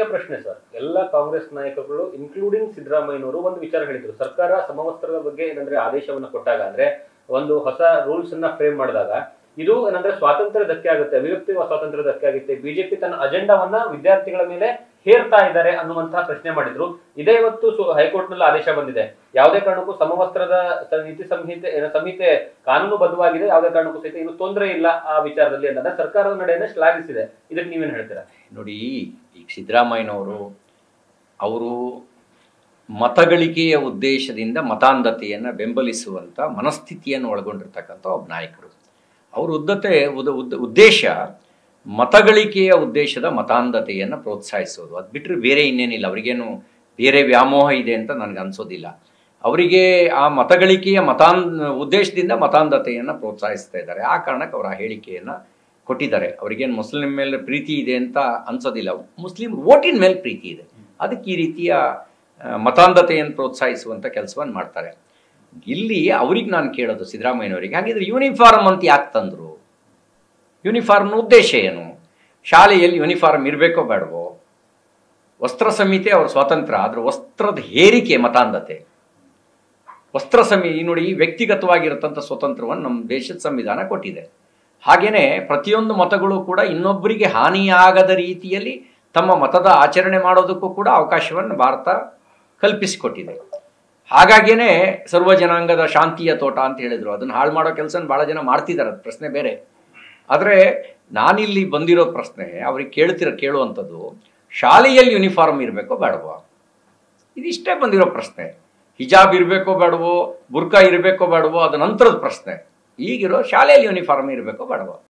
ಮುಖ್ಯ ಪ್ರಶ್ನೆ ಸರ್. ಎಲ್ಲ ಕಾಂಗ್ರೆಸ್ ನಾಯಕರುಗಳು ಇನ್ಕ್ಲೂಡಿಂಗ್ ಸಿದ್ದರಾಮಯ್ಯನವರು, ಒಂದು ವಿಚಾರ ಹೇಳಿದ್ರು. ಸರ್ಕಾರ ಸಮವಸ್ತ್ರದ ಬಗ್ಗೆ ಏನಂದ್ರೆ ಆದೇಶವನ್ನ ಕೊಟ್ಟಾಗ ಅಂದ್ರೆ ಒಂದು ಹೊಸ ರೂಲ್ಸ್ ಅನ್ನ ಫ್ರೇಮ್ ಮಾಡಿದಾಗ ಇದು ಏನಂದ್ರೆ ಸ್ವಾತಂತ್ರ್ಯ ಧಕ್ಕೆ ಆಗುತ್ತೆ ಅಭಿವ್ಯಕ್ತಿ ಸ್ವಾತಂತ್ರ್ಯ ಧಕ್ಕೆ ಆಗುತ್ತೆ. ಬಿಜೆಪಿ ತನ್ನ ಅಜೆಂಡಾವನ್ನ ವಿದ್ಯಾರ್ಥಿಗಳ ಮೇಲೆ ಹೇರ್ತಾ ಇದ್ದಾರೆ ಅನ್ನುವಂತಹ ಪ್ರಶ್ನೆ ಮಾಡಿದ್ರು. ಇದೇ ಇವತ್ತು ಹೈಕೋರ್ಟ್ನಲ್ಲಿ ಆದೇಶ ಬಂದಿದೆ. ಯಾವುದೇ ಕಾರಣಕ್ಕೂ ಸಮವಸ್ತ್ರದ ನೀತಿ ಸಂಹಿತೆ ಏನ ಕಾನೂನು ಕಾನೂನುಬದ್ಧವಾಗಿದೆ ಯಾವುದೇ ಕಾರಣಕ್ಕೂ ಸಹಿತ ಇನ್ನು ತೊಂದರೆ ಇಲ್ಲ ಆ ವಿಚಾರದಲ್ಲಿ ಅಂತ ಸರ್ಕಾರದ ನಡೆಯನ್ನು ಶ್ಲಾಘಿಸಿದೆ. ಇದಕ್ಕೆ ನೀವೇನು ಹೇಳ್ತೀರಾ? ನೋಡಿ ಈಗ ಸಿದ್ದರಾಮಯ್ಯನವರು ಅವರು ಮತಗಳಿಕೆಯ ಉದ್ದೇಶದಿಂದ ಮತಾಂಧತೆಯನ್ನು ಬೆಂಬಲಿಸುವಂತ ಮನಸ್ಥಿತಿಯನ್ನು ಒಳಗೊಂಡಿರ್ತಕ್ಕಂಥ ಒಬ್ಬ ನಾಯಕರು. ಅವ್ರ ಉದ್ದತೆ, ಉದ ಉದ್ದ ಉದ್ದೇಶ ಮತಗಳಿಕೆಯ ಉದ್ದೇಶದ ಮತಾಂಧತೆಯನ್ನು ಪ್ರೋತ್ಸಾಹಿಸೋದು. ಅದು ಬಿಟ್ಟರೆ ಬೇರೆ ಇನ್ನೇನಿಲ್ಲ. ಅವರಿಗೇನು ಬೇರೆ ವ್ಯಾಮೋಹ ಇದೆ ಅಂತ ನನಗೆ ಅನ್ಸೋದಿಲ್ಲ. ಅವರಿಗೆ ಆ ಮತಗಳಿಕೆಯ ಮತಾನ್, ಉದ್ದೇಶದಿಂದ ಮತಾಂಧತೆಯನ್ನು ಪ್ರೋತ್ಸಾಹಿಸ್ತಾ ಇದ್ದಾರೆ. ಆ ಕಾರಣಕ್ಕೆ ಅವರ ಆ ಹೇಳಿಕೆಯನ್ನು ಕೊಟ್ಟಿದ್ದಾರೆ. ಅವರಿಗೇನು ಮುಸ್ಲಿಂ ಮೇಲೆ ಪ್ರೀತಿ ಇದೆ ಅಂತ ಅನ್ಸೋದಿಲ್ಲ. ಮುಸ್ಲಿಂ ಓಟಿನ ಮೇಲೆ ಪ್ರೀತಿ ಇದೆ. ಅದಕ್ಕೆ ಈ ರೀತಿಯ ಮತಾಂಧತೆಯನ್ನು ಪ್ರೋತ್ಸಾಹಿಸುವಂಥ ಕೆಲಸವನ್ನು ಮಾಡ್ತಾರೆ. ಇಲ್ಲಿ ಅವ್ರಿಗೆ ನಾನು ಕೇಳೋದು ಸಿದ್ದರಾಮಯ್ಯನವರಿಗೆ. ಹಾಗಿದ್ರೆ ಯೂನಿಫಾರ್ಮ್ ಅಂತ ಯಾಕೆ ತಂದರು? ಯೂನಿಫಾರ್ಮ್ನ ಉದ್ದೇಶ ಏನು? ಶಾಲೆಯಲ್ಲಿ ಯೂನಿಫಾರ್ಮ್ ಇರಬೇಕೋ ಬೇಡವೋ? ವಸ್ತ್ರ ಸಂಹಿತೆ ಅವ್ರ ಸ್ವಾತಂತ್ರ್ಯ, ಆದ್ರೆ ವಸ್ತ್ರದ ಹೇರಿಕೆ ಮತಾಂಧತೆ. ವಸ್ತ್ರ ಸಂಹಿ ನೋಡಿ ವ್ಯಕ್ತಿಗತವಾಗಿರತಕ್ಕಂಥ ಸ್ವತಂತ್ರವನ್ನು ನಮ್ಮ ದೇಶದ ಸಂವಿಧಾನ ಕೊಟ್ಟಿದೆ. ಹಾಗೆಯೇ ಪ್ರತಿಯೊಂದು ಮತಗಳು ಕೂಡ ಇನ್ನೊಬ್ಬರಿಗೆ ಹಾನಿಯಾಗದ ರೀತಿಯಲ್ಲಿ ತಮ್ಮ ಮತದ ಆಚರಣೆ ಮಾಡೋದಕ್ಕೂ ಕೂಡ ಅವಕಾಶವನ್ನು ಭಾರತ ಕಲ್ಪಿಸಿಕೊಟ್ಟಿದೆ. ಹಾಗಾಗಿಯೇ ಸರ್ವ ಜನಾಂಗದ ಶಾಂತಿಯ ತೋಟ ಅಂತ ಹೇಳಿದರು. ಅದನ್ನು ಹಾಳು ಮಾಡೋ ಕೆಲಸ ಭಾಳ ಜನ ಮಾಡ್ತಿದ್ದಾರೆ ಪ್ರಶ್ನೆ ಬೇರೆ. ಆದರೆ ನಾನಿಲ್ಲಿ ಬಂದಿರೋ ಪ್ರಶ್ನೆ, ಅವ್ರಿಗೆ ಕೇಳ್ತಿರೋ, ಕೇಳುವಂಥದ್ದು, ಶಾಲೆಯಲ್ಲಿ ಯೂನಿಫಾರ್ಮ್ ಇರಬೇಕೋ ಬೇಡವೋ? ಇದಿಷ್ಟೇ ಬಂದಿರೋ ಪ್ರಶ್ನೆ. ಹಿಜಾಬ್ ಇರಬೇಕೋ ಬೇಡವೋ? ಬುರ್ಕಾ ಇರಬೇಕೋ ಬೇಡವೋ? ಅದು ನಂತರದ ಪ್ರಶ್ನೆ. ಈಗಿರೋ ಶಾಲೆಯಲ್ಲಿ ಯೂನಿಫಾರ್ಮ್ ಇರಬೇಕೋ ಬೇಡವೋ?